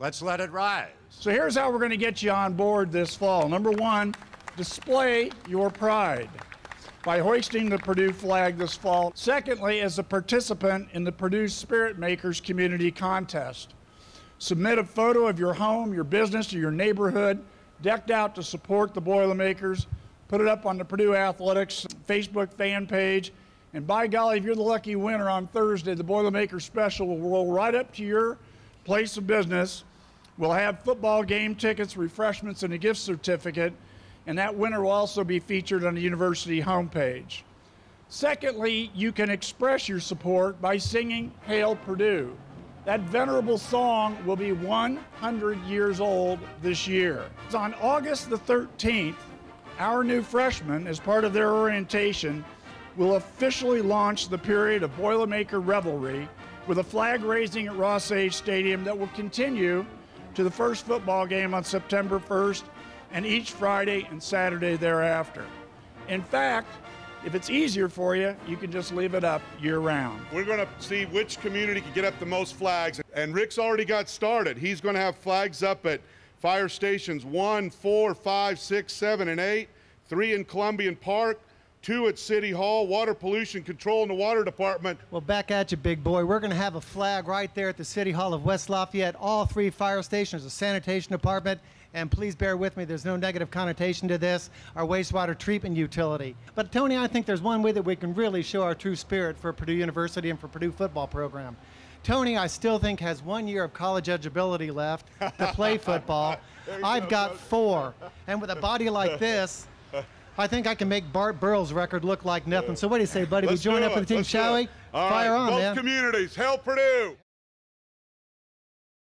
Let's let it rise. So here's how we're going to get you on board this fall. Number one, display your pride by hoisting the Purdue flag this fall. Secondly, as a participant in the Purdue Spirit Makers Community Contest. Submit a photo of your home, your business, or your neighborhood decked out to support the Boilermakers. Put it up on the Purdue Athletics Facebook fan page. And by golly, if you're the lucky winner on Thursday, the Boilermakers special will roll right up to your place of business. We'll have football game tickets, refreshments, and a gift certificate. And that winner will also be featured on the university homepage. Secondly, you can express your support by singing Hail Purdue. That venerable song will be 100 years old this year. It's on August the 13th, our new freshmen, as part of their orientation, will officially launch the period of Boilermaker revelry with a flag raising at Ross-Ade Stadium that will continue to the first football game on September 1st and each Friday and Saturday thereafter. In fact, if it's easier for you, you can just leave it up year round. We're going to see which community can get up the most flags. And Rick's already got started. He's going to have flags up at fire stations 1, 4, 5, 6, 7, and 8, 3 in Columbian Park, two at City Hall, water pollution control in the water department. Well, back at you, big boy. We're going to have a flag right there at the City Hall of West Lafayette, all three fire stations, the sanitation department, and please bear with me, there's no negative connotation to this, our wastewater treatment utility. But Tony, I think there's one way that we can really show our true spirit for Purdue University and for Purdue football program. Tony, I still think has one year of college eligibility left to play football. I've go, got four. And with a body like this, I think I can make Bart Burrell's record look like nothing. So what do you say, buddy? Let's we join up with the team, shall we? All Fire right. on, Both man. communities, help Purdue.